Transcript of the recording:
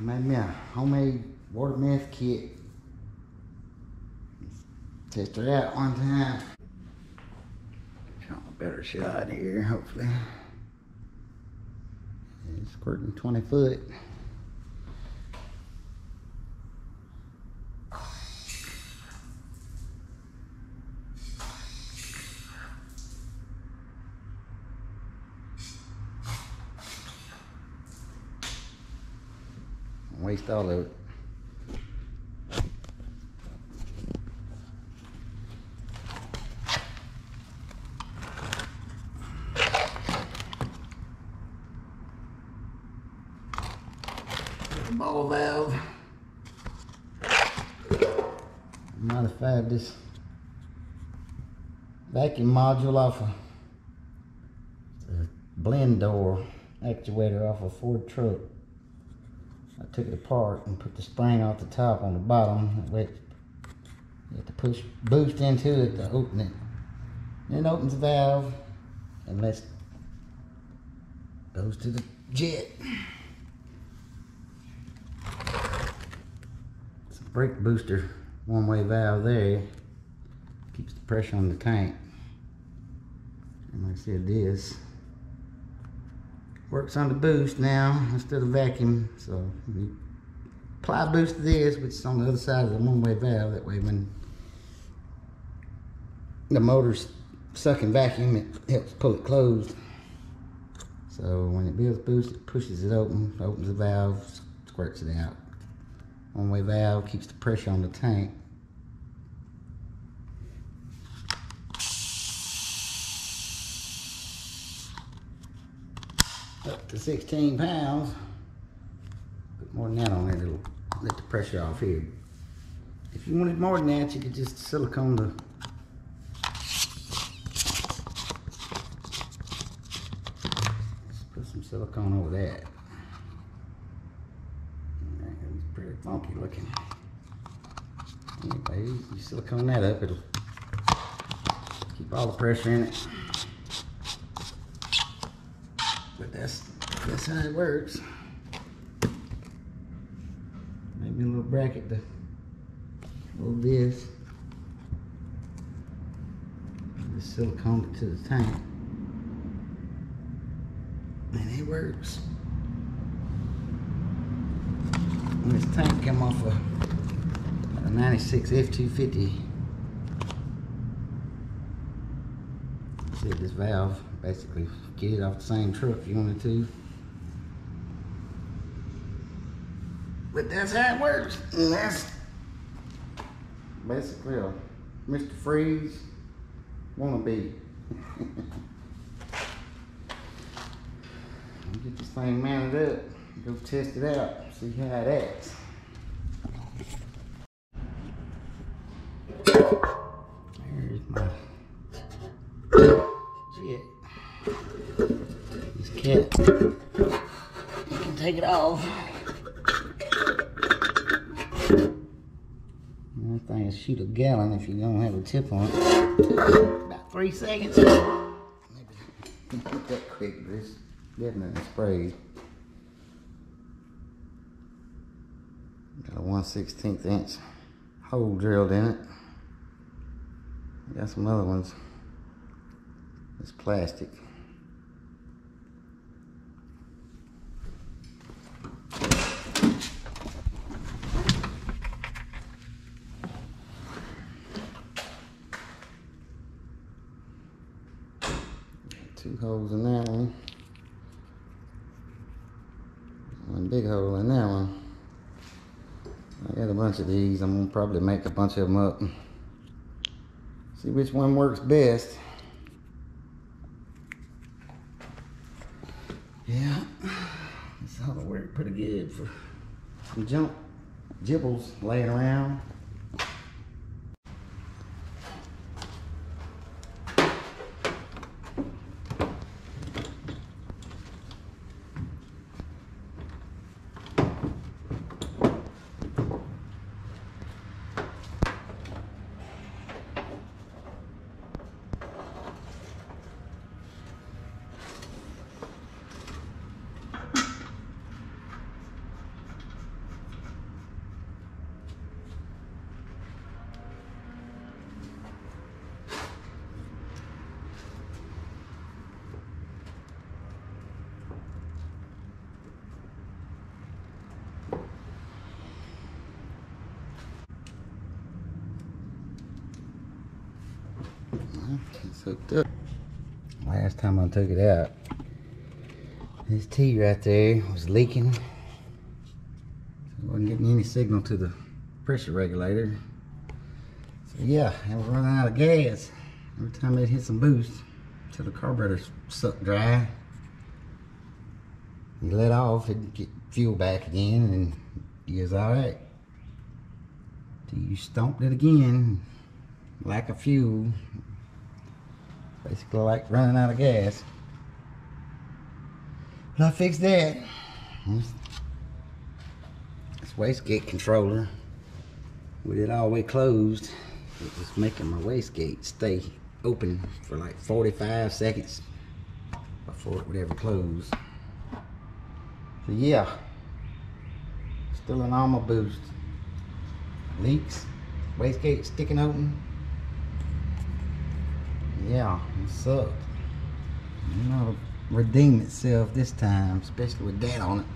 made me a homemade water meth kit. Test it out one time. Try a better shot here, hopefully. Squirting 20 foot. Waste all of it. Ball valve. Modified this vacuum module off a, a blend door actuator off a Ford truck. Took it apart and put the spring off the top on the bottom. You have to push boost into it to open it. Then opens the valve and lets goes to the jet. It's a brake booster one way valve there. Keeps the pressure on the tank. And like I said, this works on the boost now instead of vacuum. So we apply boost to this, which is on the other side of the one-way valve. That way when the motor's sucking vacuum, it helps pull it closed. So when it builds boost, it pushes it open, opens the valve, squirts it out. One-way valve keeps the pressure on the tank. Up to 16 pounds. Put more than that on there, it'll let the pressure off here. If you wanted more than that, you could just silicone the put some silicone over that. It's pretty funky looking. Anyway, you silicone that up, it'll keep all the pressure in it. But that's that's how it works. Maybe a little bracket to hold this. Just silicone to the tank. And it works. And this tank came off a, a 96 F250. See this valve basically get it off the same truck if you wanted to. But that's how it works. And that's basically a Mr. Freeze wannabe. Get this thing mounted up, go test it out, see how it acts. You can take it off. That thing will shoot a gallon if you don't have a tip on it. About three seconds. Maybe not that quick, but it's definitely sprayed. Got a 1 16th inch hole drilled in it. Got some other ones. It's plastic. Two holes in that one. One big hole in that one. I got a bunch of these. I'm gonna probably make a bunch of them up. See which one works best. Yeah, this ought to work pretty good for some junk gibbles laying around. It's hooked up. Last time I took it out, this T right there was leaking. So it wasn't getting any signal to the pressure regulator. So yeah, it was running out of gas every time it hit some boost till the carburetor sucked dry. You let off, it get fuel back again, and you was all right. Till you stomped it again, lack of fuel, basically like running out of gas. But I fixed that. This wastegate controller, with it all the way closed, it was making my wastegate stay open for like 45 seconds before it would ever close. So yeah, still an armor boost. Leaks, wastegate sticking open. Yeah, it sucked. You know, redeem itself this time, especially with that on it.